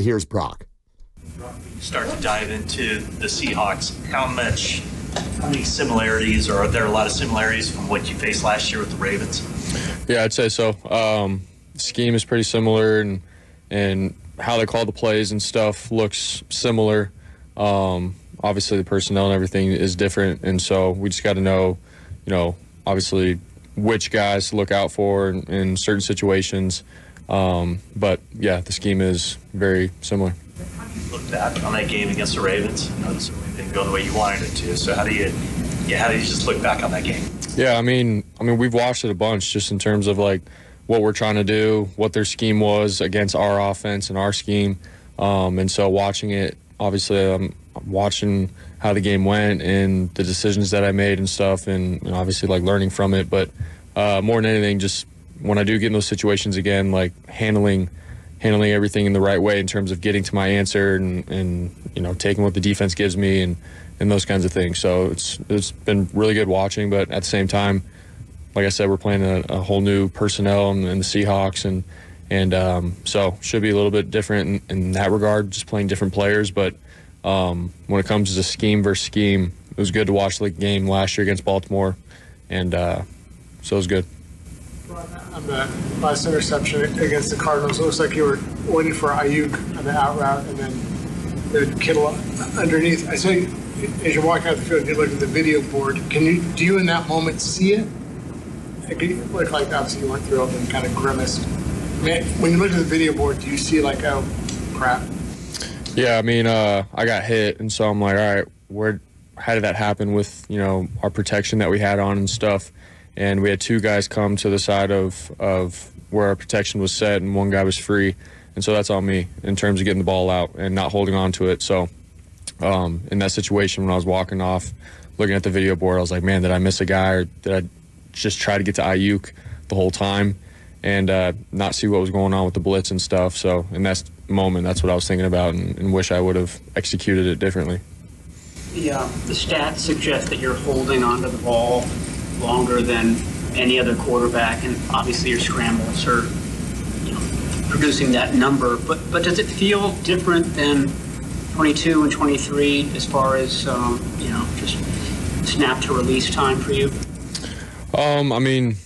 But here's Brock. Start to dive into the Seahawks. How much, how many similarities, or are there a lot of similarities from what you faced last year with the Ravens? Yeah, I'd say so. Um, scheme is pretty similar, and and how they call the plays and stuff looks similar. Um, obviously, the personnel and everything is different, and so we just got to know, you know, obviously which guys to look out for in, in certain situations. Um, but yeah, the scheme is very similar. Look back on that game against the Ravens. You know, it didn't go the way you wanted it to. So how do you, yeah, how do you just look back on that game? Yeah, I mean, I mean, we've watched it a bunch just in terms of like what we're trying to do, what their scheme was against our offense and our scheme, um, and so watching it, obviously, I'm watching how the game went and the decisions that I made and stuff, and, and obviously like learning from it. But uh, more than anything, just when I do get in those situations again, like handling handling everything in the right way in terms of getting to my answer and, and you know taking what the defense gives me and and those kinds of things. So it's it's been really good watching, but at the same time, like I said, we're playing a, a whole new personnel and, the Seahawks and and um, so should be a little bit different in, in, that regard, just playing different players. But um, when it comes to scheme versus scheme, it was good to watch the game last year against Baltimore, and uh, so it was good on the last interception against the Cardinals, it looks like you were waiting for Aiyuk on the out route and then the Kittle underneath. I say, as you're walking out the field, you look at the video board. Can you, do you in that moment see it? It looked like obviously you threw it and kind of grimaced. I mean, when you look at the video board, do you see like, oh, crap? Yeah, I mean, uh, I got hit, and so I'm like, all right, where, how did that happen with you know our protection that we had on and stuff? And we had two guys come to the side of of where our protection was set, and one guy was free, and so that's on me in terms of getting the ball out and not holding on to it. So um, in that situation, when I was walking off, looking at the video board, I was like, man, did I miss a guy, or did I just try to get to Aiyuk the whole time? and uh, not see what was going on with the blitz and stuff. So in that moment, that's what I was thinking about, and, and wish I would have executed it differently. Uh, the stats suggest that you're holding onto the ball longer than any other quarterback, and obviously your scrambles are you know, producing that number. But but does it feel different than 22 and 23 as far as um, you know just snap to release time for you? Um, I mean,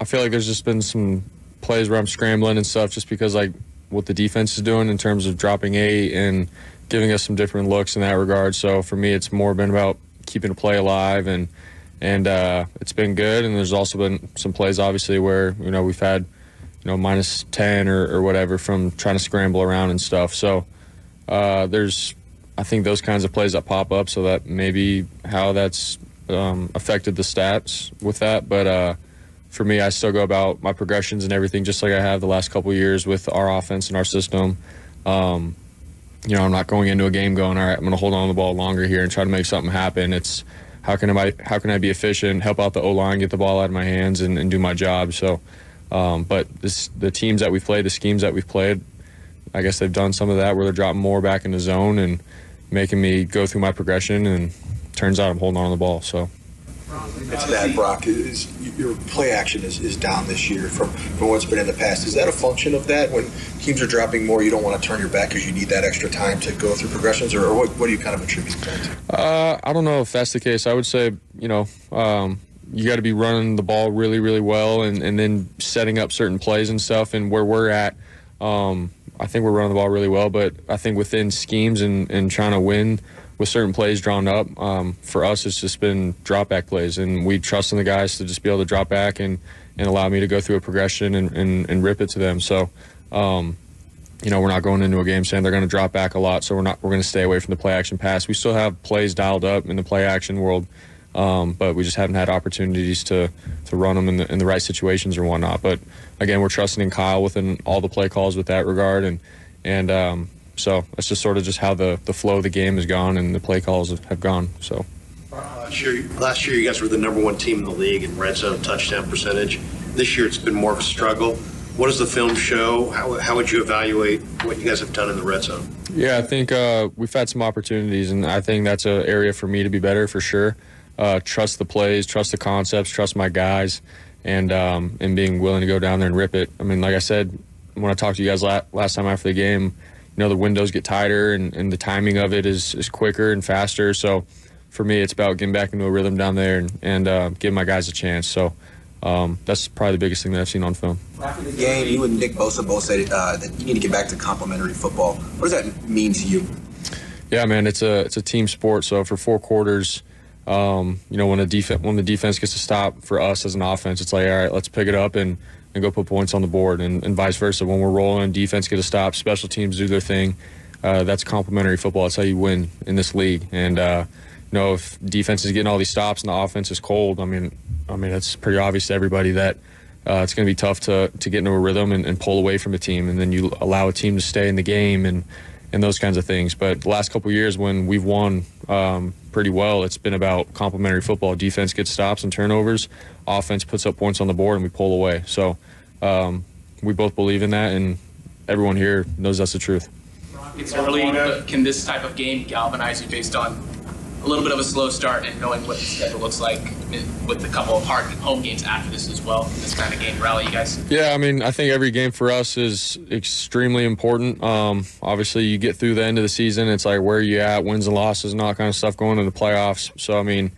I feel like there's just been some plays where I'm scrambling and stuff, just because like what the defense is doing in terms of dropping eight and giving us some different looks in that regard. So for me, it's more been about keeping a play alive and and uh, it's been good. And there's also been some plays, obviously, where you know we've had you know minus ten or, or whatever from trying to scramble around and stuff. So uh, there's I think those kinds of plays that pop up, so that maybe how that's um, affected the stats with that. But uh, for me, I still go about my progressions and everything just like I have the last couple years with our offense and our system. Um, you know, I'm not going into a game going, all right, I'm going to hold on to the ball longer here and try to make something happen. It's how can I how can I be efficient, help out the O line, get the ball out of my hands, and, and do my job. So, um, but this, the teams that we've played, the schemes that we've played, I guess they've done some of that where they're dropping more back in the zone and making me go through my progression. And turns out I'm holding on to the ball. So. It's that, Brock. Your play action is, is down this year from, from what's been in the past. Is that a function of that? When teams are dropping more, you don't want to turn your back because you need that extra time to go through progressions, or, or what, what do you kind of attribute that to? Uh, I don't know if that's the case. I would say, you know, um, you got to be running the ball really, really well and, and then setting up certain plays and stuff. And where we're at, um, I think we're running the ball really well, but I think within schemes and, and trying to win – with certain plays drawn up. Um, for us, it's just been drop back plays, and we trust in the guys to just be able to drop back and, and allow me to go through a progression and, and, and rip it to them. So, um, you know, we're not going into a game saying they're going to drop back a lot, so we're not we're going to stay away from the play action pass. We still have plays dialed up in the play action world, um, but we just haven't had opportunities to to run them in the in the right situations or whatnot. But again, we're trusting in Kyle within all the play calls with that regard, and and um, so that's just sort of just how the, the flow of the game has gone and the play calls have gone. So. Last year, last year, you guys were the number one team in the league in red zone touchdown percentage. This year, it's been more of a struggle. What does the film show? How, how would you evaluate what you guys have done in the red zone? Yeah, I think uh, we've had some opportunities, and I think that's an area for me to be better for sure. Uh, trust the plays, trust the concepts, trust my guys, and um, and being willing to go down there and rip it. I mean, like I said when I talked to you guys last time after the game, know the windows get tighter and, and the timing of it is is quicker and faster. So for me, it's about getting back into a rhythm down there and, and uh, giving my guys a chance. So um, that's probably the biggest thing that I've seen on film. After the game, you and Nick Bosa both said uh, that you need to get back to complementary football. What does that mean to you? Yeah, man, it's a it's a team sport. So for four quarters, um, you know, when the defense when the defense gets to stop for us as an offense, it's like all right, let's pick it up and, and go put points on the board, and, and vice versa. When we're rolling, defense get a stop, special teams do their thing. Uh, that's complementary football. That's how you win in this league. And uh, you know, if defense is getting all these stops and the offense is cold, I mean, I mean, it's pretty obvious to everybody that. Uh, it's going to be tough to, to get into a rhythm and, and pull away from a team, and then you allow a team to stay in the game and and those kinds of things. But the last couple years, when we've won um, pretty well, it's been about complementary football. Defense gets stops and turnovers, offense puts up points on the board, and we pull away. So um, we both believe in that, and everyone here knows that's the truth. It's early, but can this type of game galvanize you based on a little bit of a slow start and knowing what the schedule looks like with a couple of hard home games after this as well? This kind of game rally, you guys. Yeah, I mean, I think every game for us is extremely important. Um, obviously, you get through the end of the season, it's like where you at, wins and losses, and all kind of stuff going to the playoffs. So, I mean,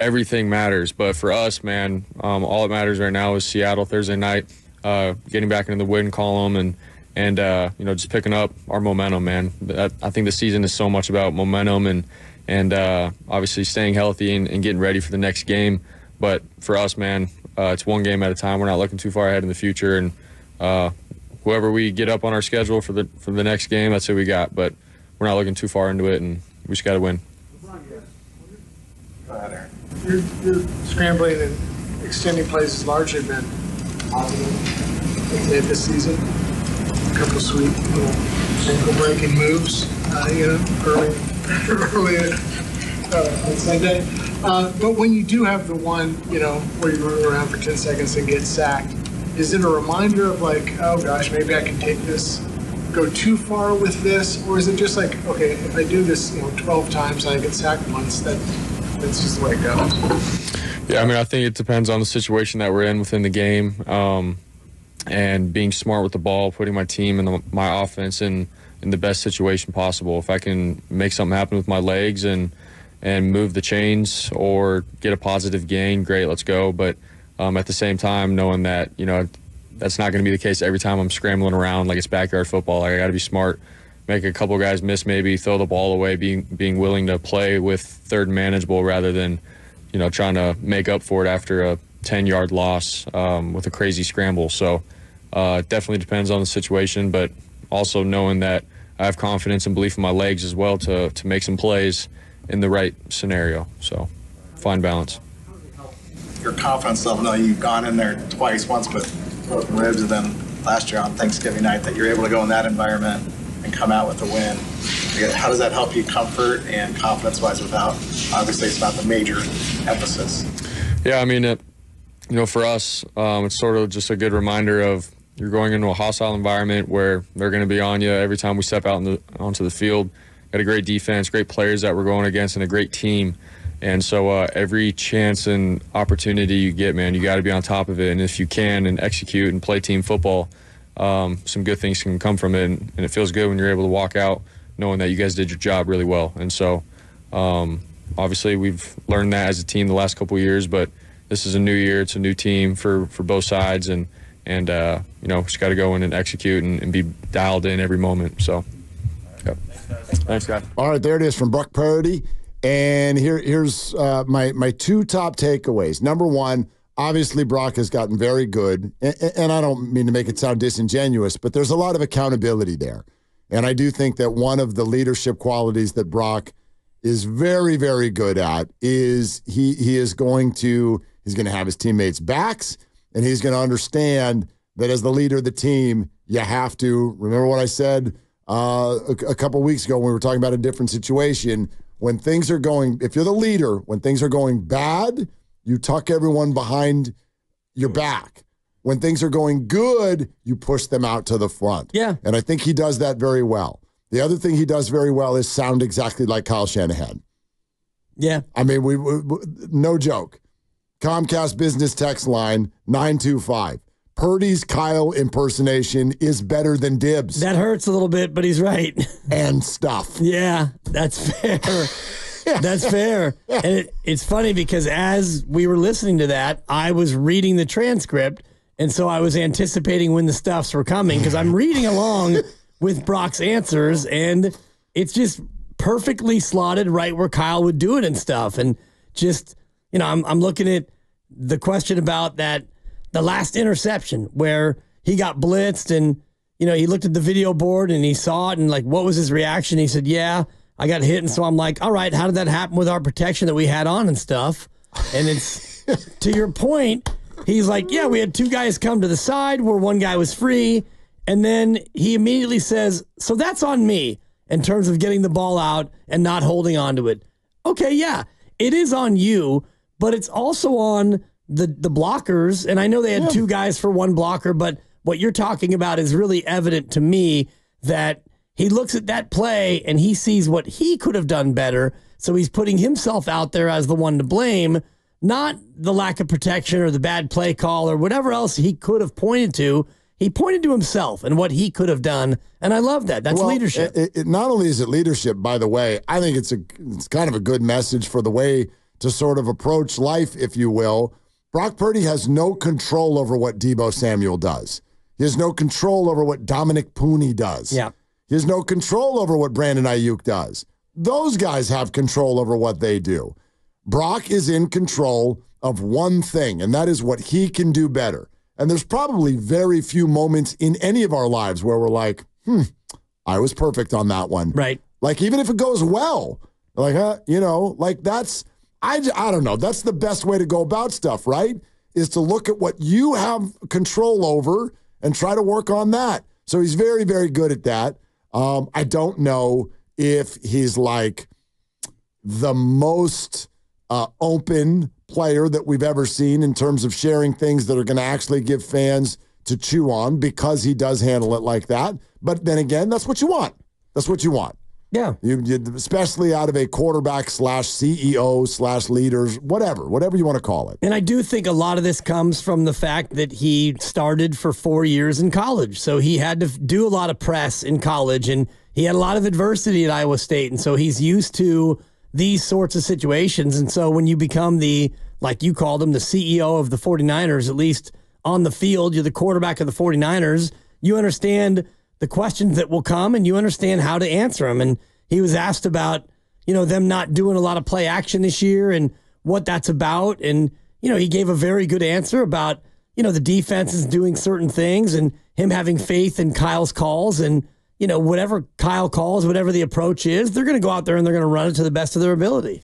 everything matters. But for us, man, um, all that matters right now is Seattle Thursday night, uh, getting back into the win column and and uh, you know just picking up our momentum, man. I think the season is so much about momentum and and uh, obviously staying healthy and, and, getting ready for the next game. But for us, man, uh, it's one game at a time. We're not looking too far ahead in the future, and uh, whoever we get up on our schedule for the for the next game, that's who we got. But we're not looking too far into it, and we just got to win. Your, your scrambling and extending plays has largely been positive this season. A couple sweet little ankle breaking moves, uh, you know, early earlier uh, Sunday. Uh, but when you do have the one, you know, where you run around for 10 seconds and get sacked, is it a reminder of like, oh gosh, maybe I can take this, go too far with this? Or is it just like, okay, if I do this, you know, 12 times and I get sacked once, that that's just the way it goes? Yeah, I mean, I think it depends on the situation that we're in within the game. Um, and being smart with the ball, putting my team and my offense in – in the best situation possible. If I can make something happen with my legs and and move the chains or get a positive gain, great, let's go. But um, at the same time, knowing that you know that's not going to be the case every time I'm scrambling around like it's backyard football. Like I got to be smart, make a couple guys miss, maybe throw the ball away, being being willing to play with third manageable rather than you know trying to make up for it after a 10 yard loss um, with a crazy scramble. So uh, it definitely depends on the situation, but also knowing that I have confidence and belief in my legs as well to to make some plays in the right scenario. So, fine balance. Your confidence level. Now you've gone in there twice, once with broken ribs, and then last year on Thanksgiving night, that you're able to go in that environment and come out with a win. How does that help you comfort and confidence-wise? Without obviously, it's not the major emphasis. Yeah, I mean, it, you know, for us, um, it's sort of just a good reminder of you're going into a hostile environment where they're going to be on you every time we step out the, onto the field. Got a great defense, great players that we're going against, and a great team. And so uh, every chance and opportunity you get, man, you got to be on top of it. And if you can and execute and play team football, um, some good things can come from it. And, and, it feels good when you're able to walk out knowing that you guys did your job really well. And so um, obviously we've learned that as a team the last couple years, but this is a new year. It's a new team for, for both sides. And and uh, you know just got to go in and execute and, and, be dialed in every moment. So, thanks, guys. All right, there it is from Brock Purdy, and here here's uh, my my two top takeaways. Number one. Obviously, Brock has gotten very good, and, and I don't mean to make it sound disingenuous, but there's a lot of accountability there. And I do think that one of the leadership qualities that Brock is very, very good at is he he is going to he's going to have his teammates' backs and he's going to understand that as the leader of the team, you have to remember what I said uh, a, a couple weeks ago when we were talking about a different situation. When things are going, if you're the leader, when things are going bad, you tuck everyone behind your back. When things are going good, you push them out to the front. Yeah. And I think he does that very well. The other thing he does very well is sound exactly like Kyle Shanahan. Yeah. I mean, we, we, we no joke. Comcast business text line 925. Purdy's Kyle impersonation is better than Dibs That hurts a little bit, but he's right. and stuff. Yeah, that's fair. That's fair. And it, it's funny because as we were listening to that, I was reading the transcript. And so I was anticipating when the stuffs were coming because I'm reading along with Brock's answers. And it's just perfectly slotted right where Kyle would do it and stuff. And just, you know, I'm, I'm looking at the question about that, the last interception where he got blitzed and, you know, he looked at the video board and he saw it and like, what was his reaction? He said, yeah, I got hit. And so I'm like, all right, how did that happen with our protection that we had on and stuff? And it's to your point, he's like, yeah, we had two guys come to the side where one guy was free. And then he immediately says, so that's on me in terms of getting the ball out and not holding on to it. Okay, yeah, it is on you, but it's also on the the blockers. And I know they had two guys for one blocker, but what you're talking about is really evident to me that he looks at that play and he sees what he could have done better. So he's putting himself out there as the one to blame, not the lack of protection or the bad play call or whatever else he could have pointed to. He pointed to himself and what he could have done, and I love that. That's Well, leadership. It, it- not only is it leadership, by the way, I think it's a it's kind of a good message for the way to sort of approach life, if you will. Brock Purdy has no control over what Deebo Samuel does. He has no control over what Dominick Puni does. Yeah. He has no control over what Brandon Aiyuk does. Those guys have control over what they do. Brock is in control of one thing, and that is what he can do better. And there's probably very few moments in any of our lives where we're like, hmm, I was perfect on that one. right. Like, even if it goes well, like, huh, you know, like that's, I, I don't know. That's the best way to go about stuff, right? Is to look at what you have control over and try to work on that. So he's very, very good at that. Um, I don't know if he's like the most uh, open player that we've ever seen in terms of sharing things that are going to actually give fans to chew on because he does handle it like that. But then again, that's what you want. That's what you want. Yeah. You, you especially out of a quarterback slash CEO slash leaders, whatever, whatever you want to call it. And I do think a lot of this comes from the fact that he started for four years in college. So he had to do a lot of press in college and he had a lot of adversity at Iowa State. And so he's used to these sorts of situations. And so when you become the, like you called him, the CEO of the 49ers, at least on the field, you're the quarterback of the 49ers, you understand the questions that will come and you understand how to answer them. And he was asked about, you know, them not doing a lot of play action this year and what that's about. And, you know, he gave a very good answer about, you know, the defense is doing certain things and him having faith in Kyle's calls and, you know, whatever Kyle calls, whatever the approach is, they're going to go out there and they're going to run it to the best of their ability.